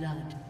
Blood.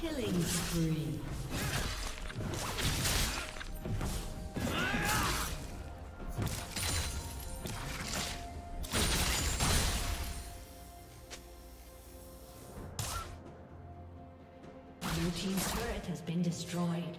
Killing spree. Blue Team's turret has been destroyed.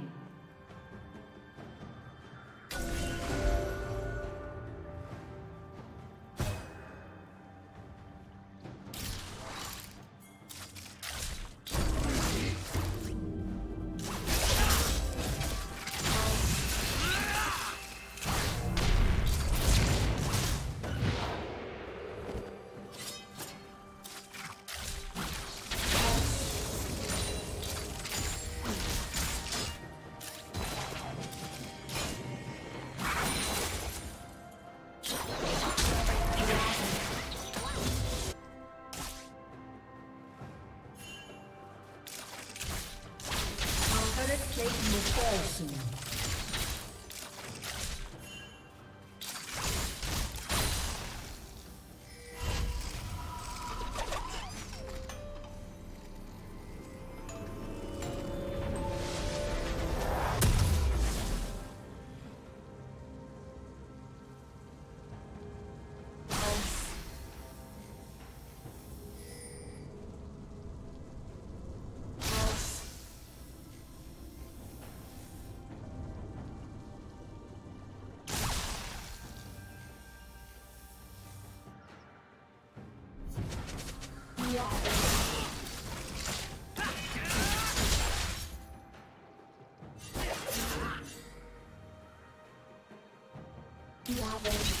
Lava.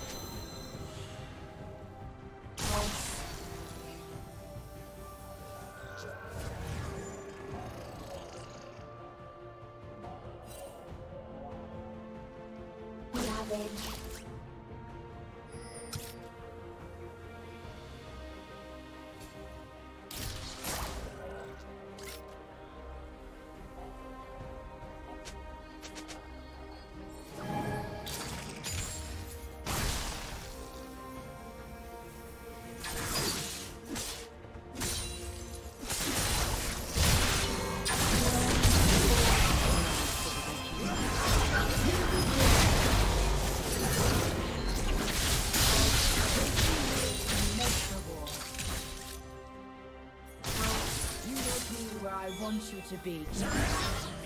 Want you to be.